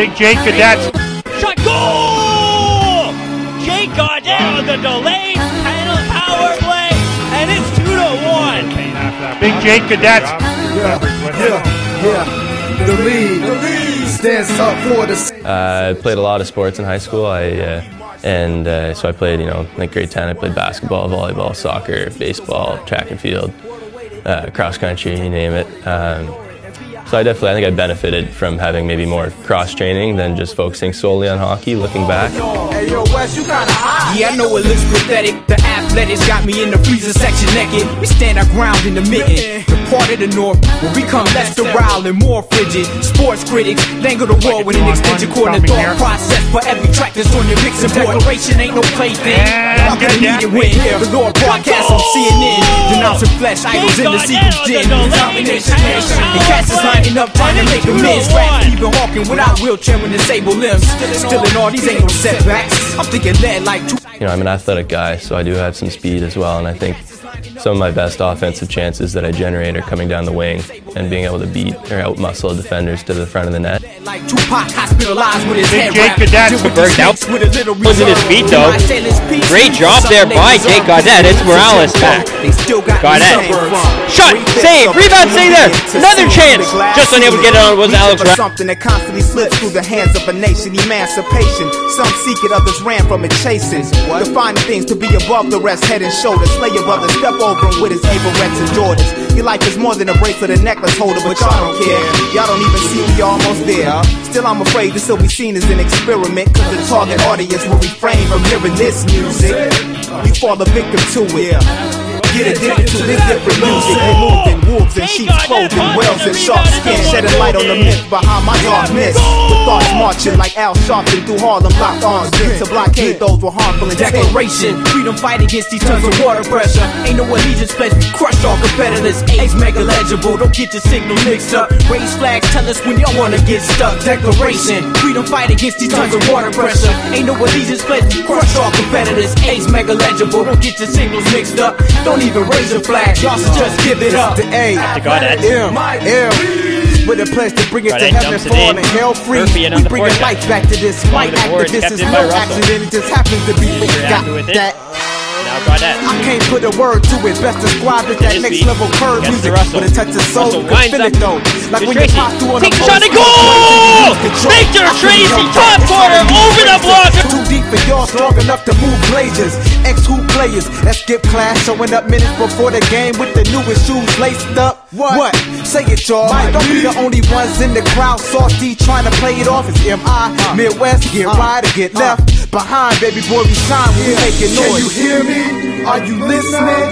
Big Jake Gaudet. Shot goal! Jake Gaudet on the delayed penalty power play, and it's two to one. Big Jake Gaudet. Yeah, yeah, yeah. The lead, the lead stands up for the. Uh, I played a lot of sports in high school. I uh, and uh, so I played, you know, like grade 10, I played basketball, volleyball, soccer, baseball, track and field, uh, cross country, you name it. Um, so I definitely, I think I benefited from having maybe more cross training than just focusing solely on hockey. Looking back. Yeah, I know it looks pathetic. The athletics got me in the freezer section naked. We stand our ground in the mitten. The part of the north will become less sterile and more frigid. Sports critics dangle the wall with an extension cord and the thought process for every track that's on your mixing board. Declaration ain't no plaything. Y'all gonna need it when the Lord broadcast on CNN. Denouncing flesh idols in the secret den. Domination nation. And cats is lining up trying to make amends. Rap Stephen Hawking without wheelchair and disabled limbs. Still in all these ain't no setbacks. I'm thinking lead like two. You know, I'm an athletic guy, so I do have some speed as well, and I think some of my best offensive chances that I generate are coming down the wing and being able to beat or outmuscle defenders to the front of the net. Like Tupac hospitalized with his head Jake wrapped. Gaudet. Deal with Berg now snakes with a little Closing his feet, though. My sailor's piece, Great job there by Jake Gaudet. It's Morales back. They still got Gaudet. me suffering. Shot, save, rebound, save there. Another chance. Just unable to get it on was Alex Ra- something that constantly slips through the hands of a nation. Emancipation. Some seek it, others ran from it chasing. Defining things to be above the rest, head and shoulders. Slay your brother, step over him with his Averets and Jordans. Life is more than a break bracelet and necklace holder, but y'all don't care. Y'all don't even see we almost there. Still, I'm afraid this will be seen as an experiment, cause the target audience will refrain from hearing this music. We fall a victim to it. Get addicted to this different music. We moved in wolves and sheep's clothing, whales and shark skin, shedding light on the myth behind my dark mist. With thoughts marching like Al Sharpton through Harlem, locked arms bent to blockade those with harmful intent. Declaration, freedom fight against these tons of water pressure. Ain't no allegiance pledge, crush all competitors. A's mega legible, don't get your signal mixed up. Raise flags, tell us when y'all wanna get stuck. Declaration, freedom fight against these tons of water pressure. Ain't no allegiance pledge, crush all competitors. A's mega legible, don't get your signals mixed up. Don't even raise a flag, y'all should just give it up. The A, To Gaudet. M, M. With a pledge to bring it to heaven, dumps it falling in. hell free. Murphy in on We the bringing forecheck. life back to this fight. Along the boards, Activist kept is in no accident, it just happens to be me. Got happy it. that. I can't put a word to it. Best described as that next feet. level curve music with a touch of soul. Russell You can winds feel it though. Like when Tracy. you pass through on Takes a shot and goal! Victor Tracy, top corner, over the block. Too deep for y'all, strong enough to move blazers. Ex who players that skip class, showing up minutes before the game with the newest shoes laced up. What? what? Say it, y'all. Don't be the only ones in the crowd salty trying to play it off. It's MI, uh. Midwest, get uh. right or get uh. left. Behind, baby boy, we when we making Can you hear me? Are you listening?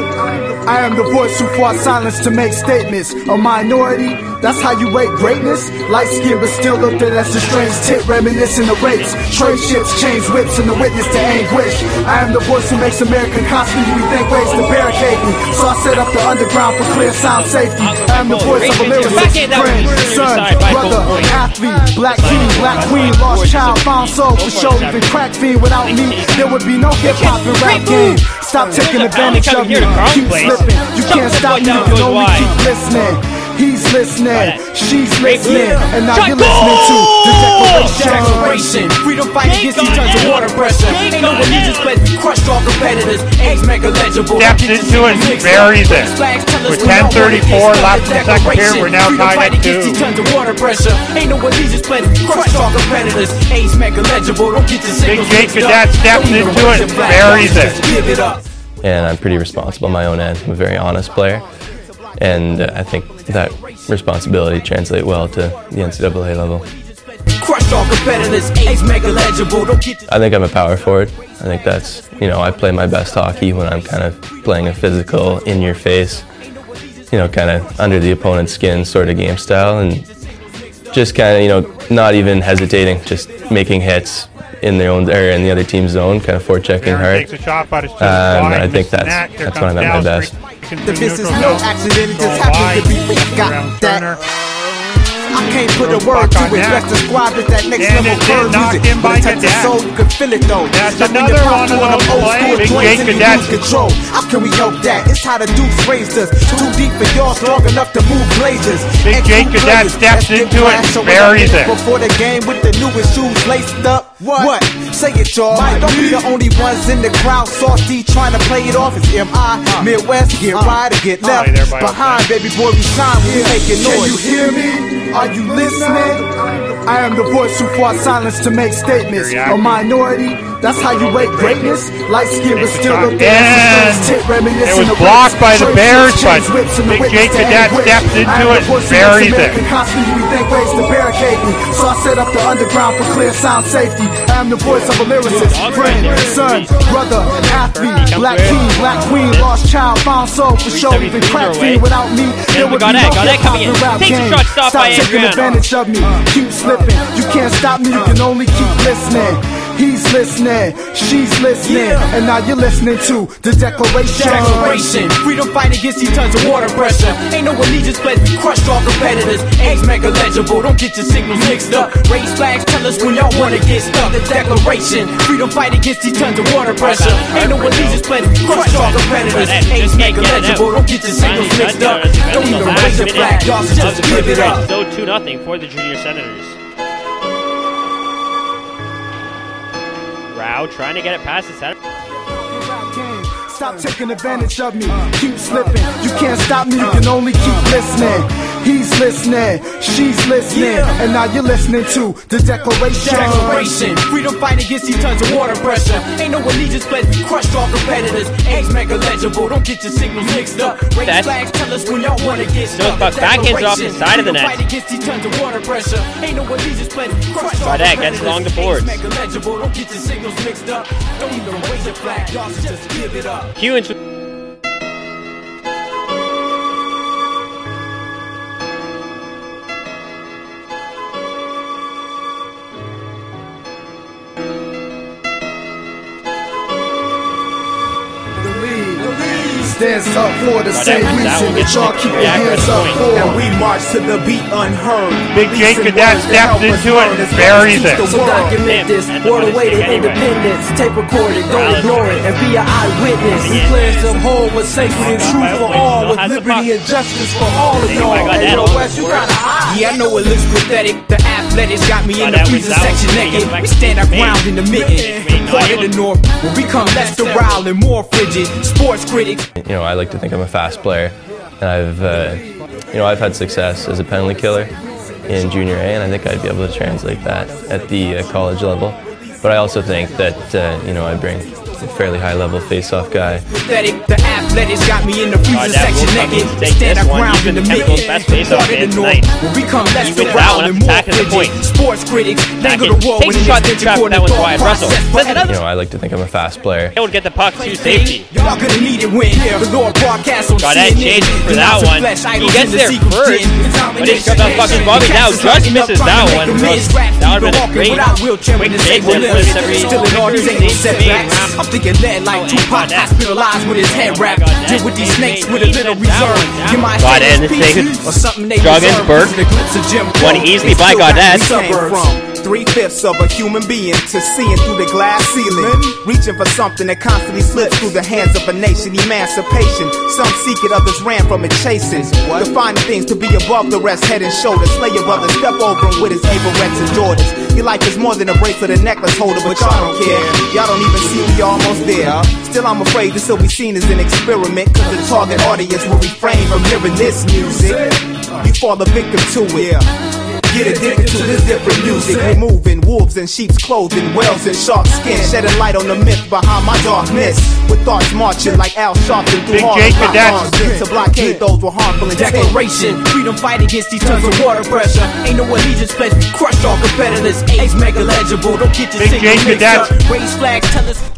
I am the voice who fought silence to make statements. A minority, that's how you rate greatness. Light skin, but still looked at as a strange tit, reminiscing of rapes. Trade ships, change whips, and the witness to anguish. I am the voice who makes American constantly rethink ways to barricade me. So I set up the underground for clear sound safety. I am the voice of a lyricist, friend, son, brother, athlete, black king, black queen, lost child, found soul, for sure, even crack fiend. Without me, there would be no hip hop and rap game. Stop taking advantage of me. Keep slipping. You can't stop me. You can only keep listening. He's listening, she's listening, and now you're listening to the Declaration. Declaration, freedom fight against these tons of water pressure. Ain't no allegiance pledge, we crushed all competitors. A's mega legible. Steps into it and buries it. With 10:34 left in the second period, we're now tied at two. These tons of water pressure. Ain't no allegiance pledge, we crushed all competitors. A's mega legible. Don't get your Big signals Jake mixed up. Gaudet steps Don't into raise it, your flag. buries it. Just Give it up. And I'm pretty responsible on my own end. I'm a very honest player, and uh, I think that responsibility translates well to the NCAA level. Crushed all competitors. A's mega legible. Don't get your I think I'm a power forward. I think that's you know I play my best hockey when I'm kind of playing a physical, in your face, you know, kind of under the opponent's skin sort of game style, and just kind of you know not even hesitating, just making hits in their own area in the other team's zone, kind of forechecking Aaron hard. takes a shot, but it's just Um. I think that's- net. That's when I'm at my best. Breaking The through business no accident, it just Going happens to be wide. me. Got that. I can't put a word to it. net. Best described as that next level it did curve knock music. in by With a of soul, you can feel it though. That's Like when another you pop one of one those old plays. school joints Jake and you lose control. How can we help that? It's how the Dukes raised us. Too deep for y'all, strong enough to move blazers. Big Ex-who Jake Gaudet players steps into it class, and showing buries it. Before the game with the the newest shoes laced up. What? what? Say it, y'all. Might Don't be the only ones in the crowd saucy trying to play it off as MI. Uh, Midwest, get uh, right or get left. Uh, Behind, baby boy, we shine when yeah. making noise. Can you hear me? Are you listening? I am the voice who fought silence to make statements. A minority, that's how you rate greatness. Light skin, but still look dead. It was blocked by the Bears, but Big Jake Gaudet stepped into it and buried it. Constantly we think ways to barricade me. So I set up the underground for clear sound safety. I am the voice of a lyricist, friend, son, brother, athlete, black king, black queen, lost child, found soul for sure. Even crack fiend without me, there would be no hip hop and rap game. Stop taking advantage of me. Keep slipping. You can't stop me, you can only keep listening. He's listening, she's listening, yeah. and now you're listening to the Declaration. Declaration, freedom fight against these tons of water pressure. Ain't no allegiance pledge, we crushed all competitors. A's mega legible, don't get your signals mixed up. Raise flags, tell us when y'all wanna get stuck. The Declaration, freedom fight against these tons of water pressure. Ain't no allegiance pledge, we crushed all competitors. A's mega legible, don't get your signals mixed up. Don't even raise your flag, y'all just give it up. So 2 nothing for the junior senators. Rao trying to get it past the center. Stop taking advantage of me. Keep slipping. You can't stop me. You can only keep listening. He's listening, she's listening, yeah. and now you're listening to the Declaration. Declaration, freedom fight against these tons of water pressure. Ain't no allegiance pledge, we crushed all competitors. Eggs make a legible, don't get your signals mixed up. Raise That's flags, tell us when y'all wanna get stuck. So backhands off the side of the net. Fight against these tons of water pressure. Ain't no allegiance pledge, crushed all that gets along the boards. Make legible, don't get your signals mixed up. Don't even raise your flag, y'all just give it up. Hewins. Stands up for the same reason that y'all keep your hands up for. And we march to the beat unheard. Big Jake Gaudet stepped into it and buries it. So document this, world away to independence. Tape recorded, don't ignore it, and be an eyewitness. We pledge to hold what's sacred and true for all, with liberty and justice for all of y'all. Hey, yo, West, you kinda high. Yeah, I know it looks pathetic. The athletics got me in the freezer section naked. We stand our ground in the mitten. Part of the north, where we come less sterile and more frigid. Sports critics you know, I like to think I'm a fast player, and I've, uh, you know, I've had success as a penalty killer in junior A, and I think I'd be able to translate that at the uh, college level. But I also think that, uh, you know, I bring a fairly high level face off guy. The athletics got me in the freezer section naked. Stand our ground in the middle. Part of the north will become less around and more frigid. Sports critics, they go to war with an shot that trap that was Wyatt Russell. You know, I like to think I'm a fast player. He would get the puck to safety. Y'all gonna need it when the Lord broadcast on CNN. for that one. He gets there first, but he got that fucking Bobby now just misses that one. That would have been a great quick save for every Still in all these ain't setbacks thinking lead like Tupac hospitalized with his head wrapped. Deal with these snakes with a little reserve. You might God, and this or something they Juggins, Burke, one easily by Goddess. Three fifths of a human being to seeing through the glass ceiling. Reaching for something that constantly slips through the hands of a nation. Emancipation. Some seek it, others ran from it, chasing. Defining things to be above the rest, head and shoulders. Slay your brother, step over him with his Averets and Jordans. Your life is more than a bracelet and necklace holder, but y'all don't care. Y'all don't even see me almost there. Still, I'm afraid this will be seen as an experiment, cause the target audience will refrain from hearing this music. You fall the victim to it. Get addicted to this different music. We moving wolves in sheep's clothing, whales in shark skin, shedding light on the myth behind my darkness. With thoughts marching like Al Sharpton through hard to blockade those with harmful Declaration, freedom fight against these tons of water pressure. Ain't no allegiance pledge, we crush all competitors. Ace mega legible, don't get your signal mixed. Raise flags, tell us.